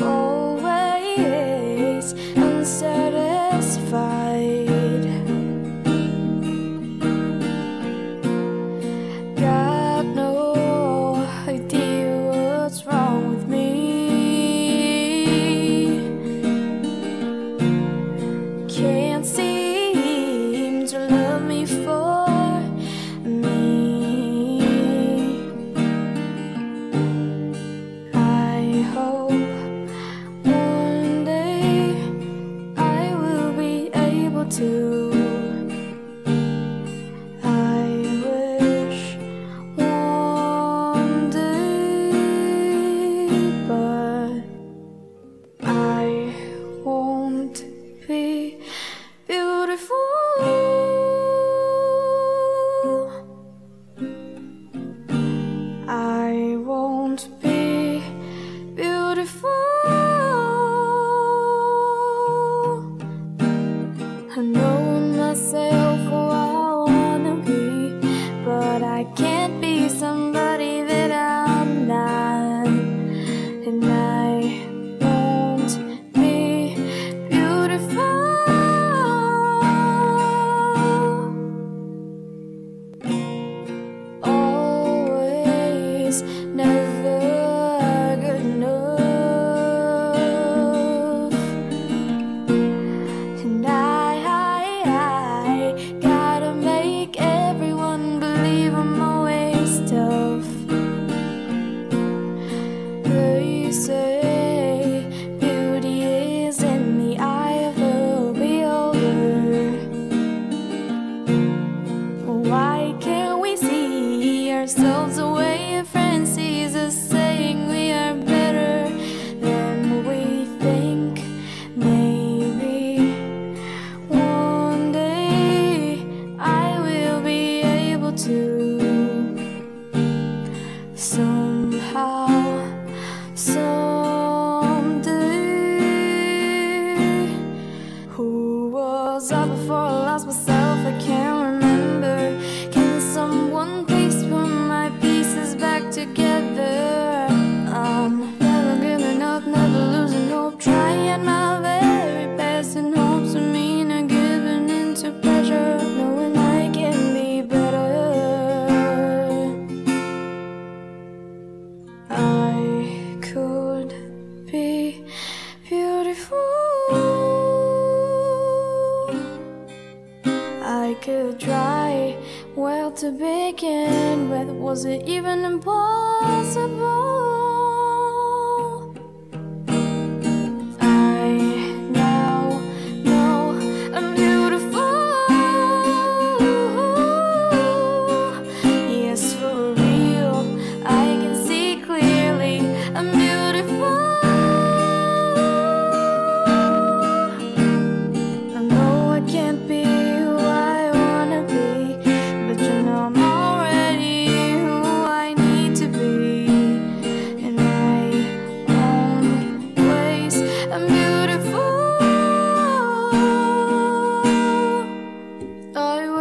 Always unsatisfied. Got no idea what's wrong with me. Can't see. It can't be some could try. Well, to begin with, was it even impossible? I